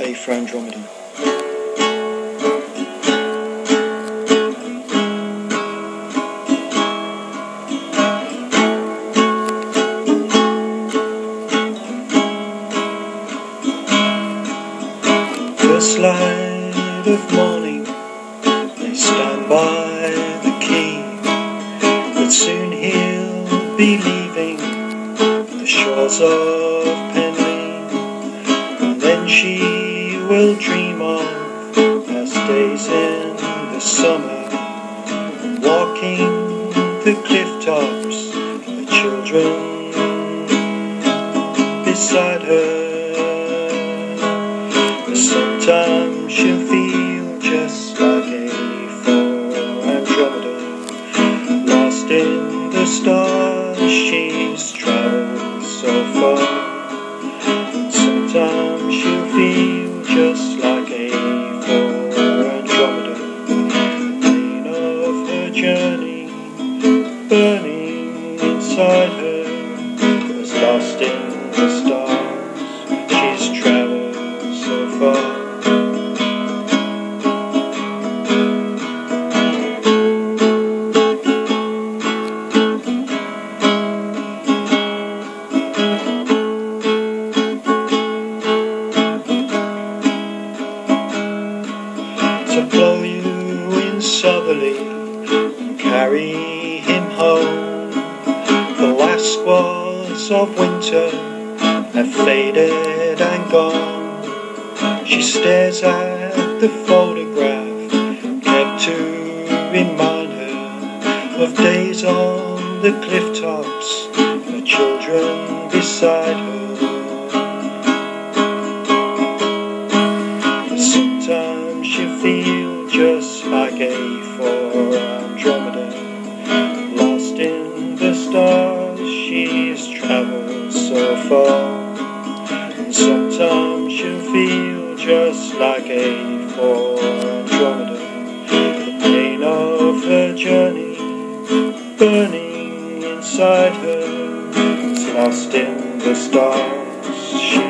A for Andromeda. First light of morning, they stand by the quay, but soon he'll be leaving the shores of Penlee, will dream of past days in the summer, walking the cliff tops, the children beside her. But sometimes she'll feel just like a for Andromeda, lost in the stars. She's traveled so far. Burning inside her, was lost in the stars. She's traveled so far. to blow you in southerly and carry him. Squads of winter have faded and gone. She stares at the photograph kept to remind her of days on the cliff tops, the children beside her. Sometimes she feels just like a for She's traveled so far. And sometimes she'll feel just like a for Andromeda, the pain of her journey burning inside her. Lost in the stars. She's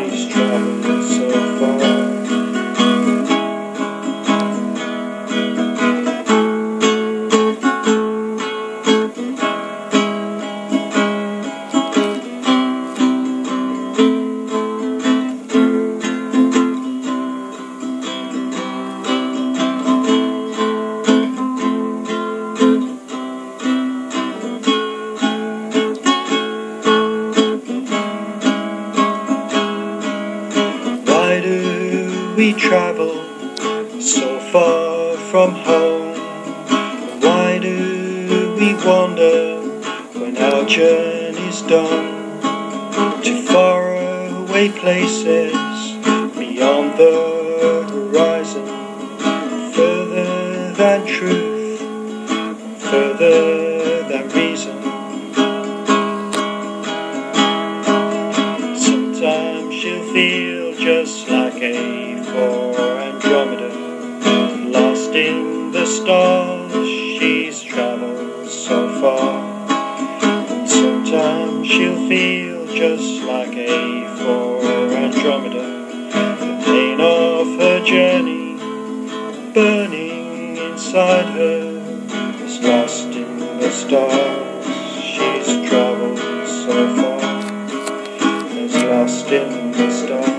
we travel so far from home? Why do we wander when our journey's done to far away places beyond the horizon, further than truth, further than reason? Just like a for Andromeda, lost in the stars. She's traveled so far. And sometimes she'll feel just like a for Andromeda, the pain of her journey burning inside her is lost in the stars. She's traveled so far is lost in the stars.